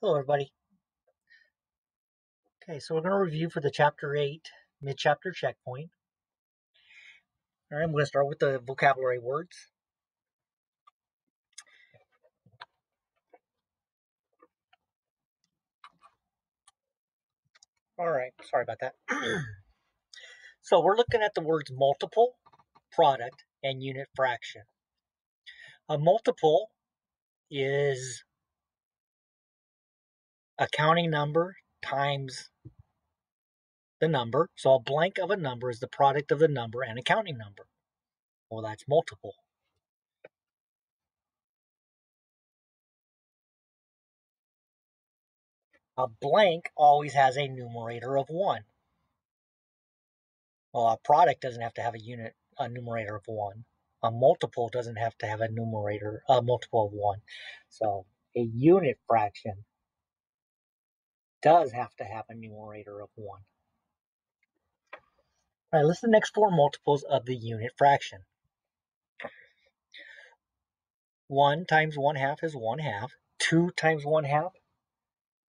Hello, everybody. Okay, so we're going to review for the Chapter 8 mid-chapter checkpoint. All right, I'm going to start with the vocabulary words. All right, sorry about that. so we're looking at the words multiple, product, and unit fraction. A multiple is a counting number times the number. So a blank of a number is the product of the number and a counting number. Well, that's multiple. A blank always has a numerator of 1. Well, a product doesn't have to have a unit, a numerator of 1. A multiple doesn't have to have a numerator, a multiple of 1. So a unit fraction does have to have a numerator of 1. All right, list the next four multiples of the unit fraction. 1 times 1 half is 1 half. 2 times 1 half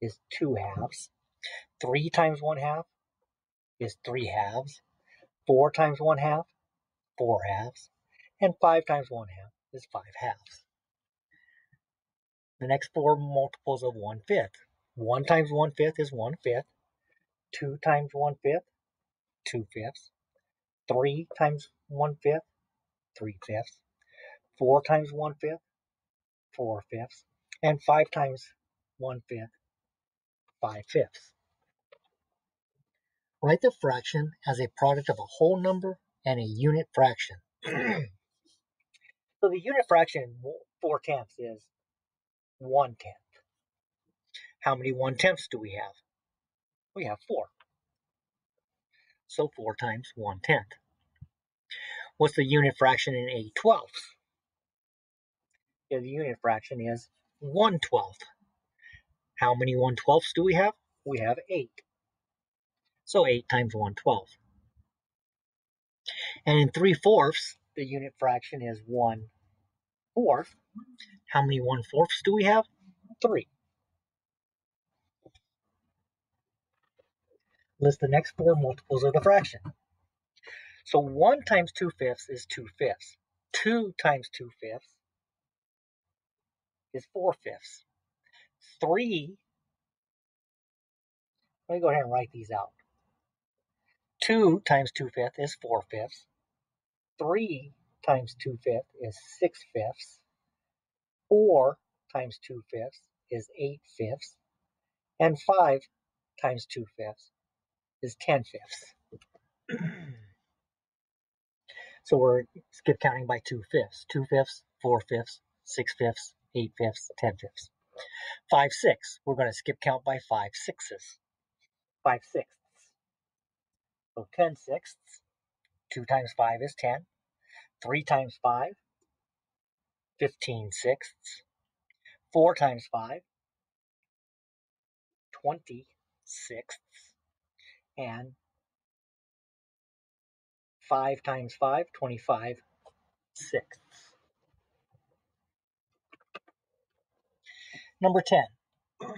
is 2 halves. 3 times 1 half is 3 halves. 4 times 1 half, 4 halves. And 5 times 1 half is 5 halves. The next four multiples of 1 fifth. 1 times 1 fifth is 1 fifth. 2 times 1 fifth, 2 fifths. 3 times 1 fifth, 3 fifths. 4 times 1 fifth, 4 fifths. And 5 times 1 fifth, 5 fifths. Write the fraction as a product of a whole number and a unit fraction. so the unit fraction 4 tenths is 1 tenth. How many 1 tenths do we have? We have 4. So 4 times one-tenth. What's the unit fraction in a twelfth? Yeah, the unit fraction is one-twelfth. How many 1 twelfths do we have? We have 8. So 8 times one-twelfth. And in 3 fourths, the unit fraction is 1 fourth. How many 1 fourths do we have? 3. List the next four multiples of the fraction. So 1 times 2 fifths is 2 fifths. 2 times 2 fifths is 4 fifths. 3, let me go ahead and write these out. 2 times 2 fifths is 4 fifths. 3 times 2 fifths is 6 fifths. 4 times 2 fifths is 8 fifths. And 5 times 2 fifths is 10 fifths. so we're skip counting by 2 fifths. 2 fifths, 4 fifths, 6 fifths, 8 fifths, 10 fifths. 5 6, we're going to skip count by 5 sixths. 5 sixths. So 10 sixths. 2 times 5 is 10. 3 times 5, 15 sixths. 4 times 5, 20 sixths and 5 times 5, 25 sixths. Number 10.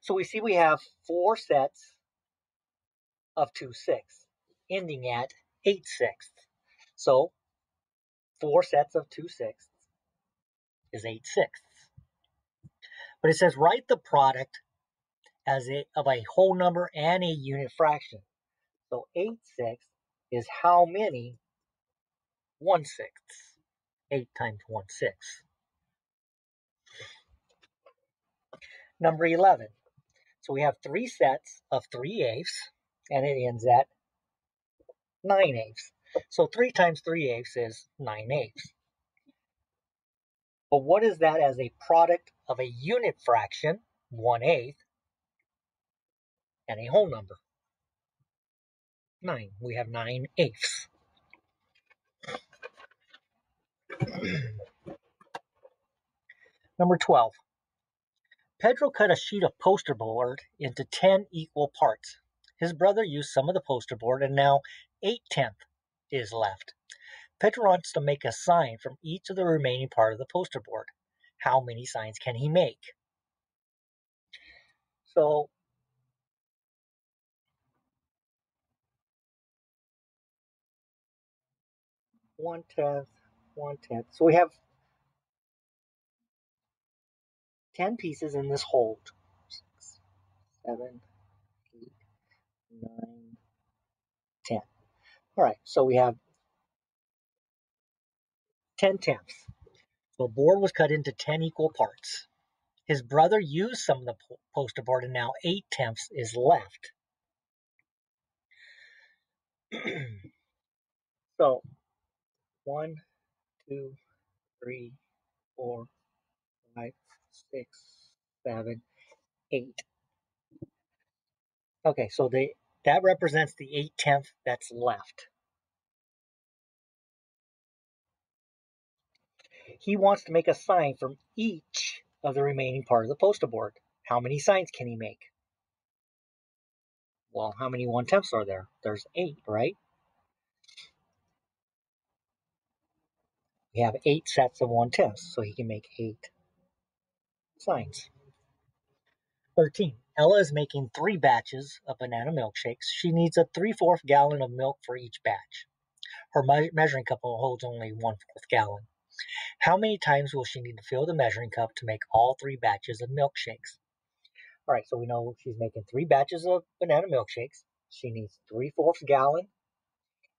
so we see we have four sets of 2 sixths, ending at 8 sixths. So 4 sets of 2 sixths is 8 sixths. But it says write the product as a, of a whole number and a unit fraction. So 8 sixths is how many 1 sixths? 8 times 1 sixth. Number 11. So we have three sets of 3 eighths, and it ends at 9 eighths. So 3 times 3 eighths is 9 eighths. But what is that as a product of a unit fraction, 1 eighth, and a whole number. 9. We have 9 eighths. Number 12. Pedro cut a sheet of poster board into 10 equal parts. His brother used some of the poster board and now 8 tenths is left. Pedro wants to make a sign from each of the remaining part of the poster board. How many signs can he make? So one tenth, one tenth. So we have 10 pieces in this hold. Six, seven, eight, nine, ten. All right, so we have 10 tenths. The board was cut into 10 equal parts. His brother used some of the poster board and now 8 tenths is left. so, one, two, three, four, five, six, seven, eight. Okay, so they that represents the 8 tenth that's left. He wants to make a sign from each of the remaining part of the poster board. How many signs can he make? Well, how many one tenths are there? There's eight, right? We have eight sets of one tenths, so he can make eight signs. 13. Ella is making three batches of banana milkshakes. She needs a 3 4th gallon of milk for each batch. Her measuring cup holds only 1 4th gallon. How many times will she need to fill the measuring cup to make all three batches of milkshakes? All right, so we know she's making three batches of banana milkshakes. She needs 3 fourths gallon,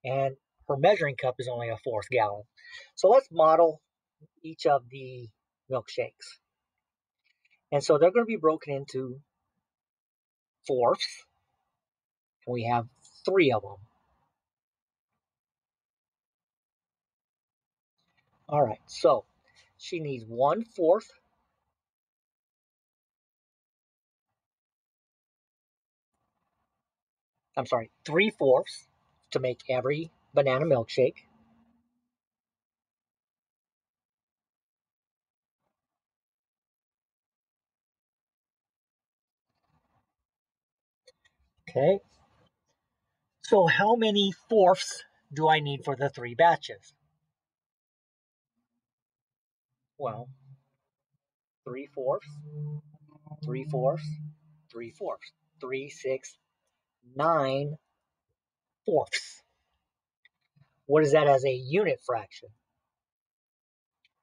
and her measuring cup is only a fourth gallon. So let's model each of the milkshakes. And so they're going to be broken into fourths, and we have three of them. All right, so she needs one fourth I'm sorry, three fourths to make every banana milkshake. Okay. So how many fourths do I need for the three batches? Well, three fourths, three fourths, three fourths, three, six, nine fourths. What is that as a unit fraction?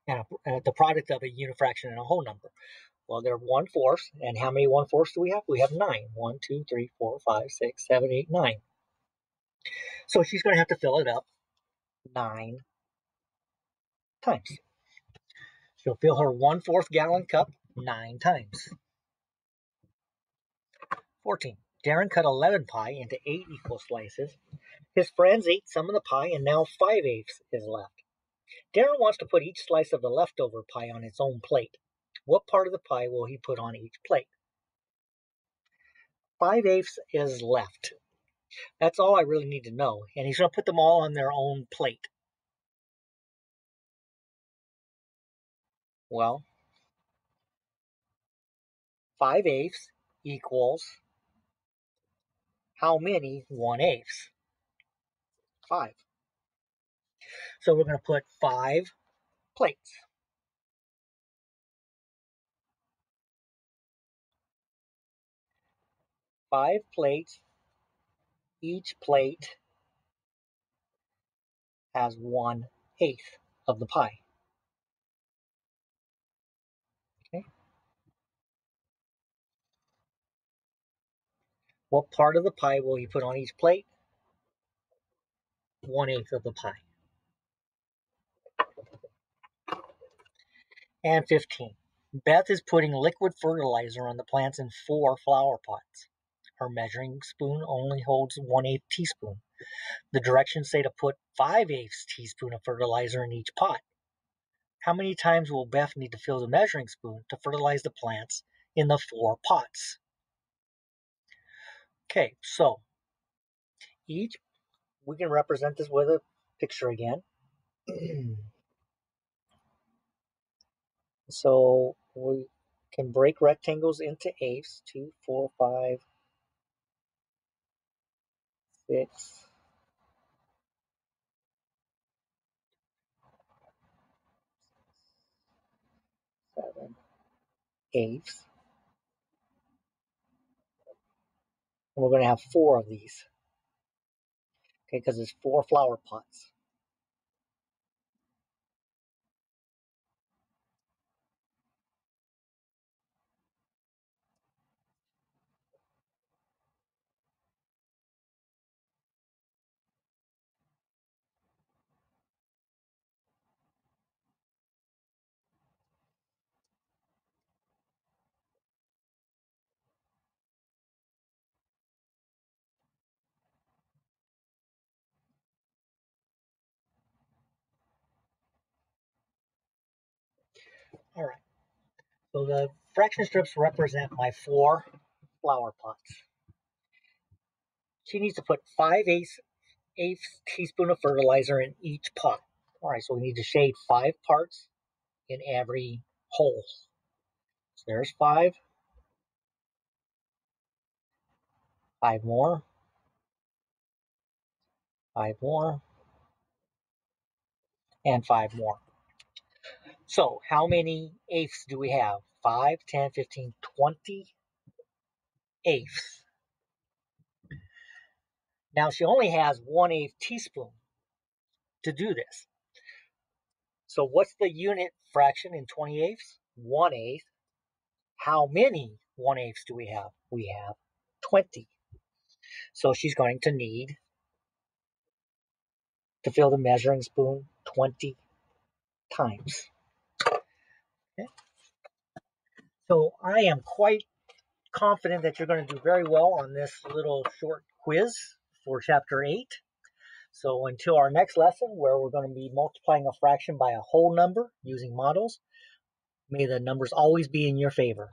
And a, uh, the product of a unit fraction and a whole number. Well, they're one fourth, and how many one fourths do we have? We have nine. One, two, three, four, five, six, seven, eight, nine. So she's going to have to fill it up nine times. She'll fill her one fourth gallon cup nine times. 14. Darren cut 11 pie into 8 equal slices. His friends ate some of the pie and now 5 eighths is left. Darren wants to put each slice of the leftover pie on its own plate. What part of the pie will he put on each plate? 5 eighths is left. That's all I really need to know. And he's going to put them all on their own plate. Well, 5 eighths equals how many 1 eighths? 5. So we're going to put 5 plates. Five plates. Each plate has one eighth of the pie. What part of the pie will he put on each plate? One eighth of the pie. And 15. Beth is putting liquid fertilizer on the plants in four flower pots. Her measuring spoon only holds one eighth teaspoon. The directions say to put five eighths teaspoon of fertilizer in each pot. How many times will Beth need to fill the measuring spoon to fertilize the plants in the four pots? Okay, so each, we can represent this with a picture again. so we can break rectangles into eighths, two, four, five, six, seven, eighths. We're going to have four of these. Okay, because it's four flower pots. All right. So the fraction strips represent my four flower pots. She needs to put five eighths, eighths teaspoon of fertilizer in each pot. All right, so we need to shade five parts in every hole. So there's five. Five more. Five more. And five more. So how many eighths do we have? 5, 10, 15, 20 eighths. Now she only has one eighth teaspoon to do this. So what's the unit fraction in 20 eighths? One eighth. How many one eighths do we have? We have 20. So she's going to need to fill the measuring spoon 20 times. Okay. So I am quite confident that you're going to do very well on this little short quiz for chapter 8. So until our next lesson where we're going to be multiplying a fraction by a whole number using models, may the numbers always be in your favor.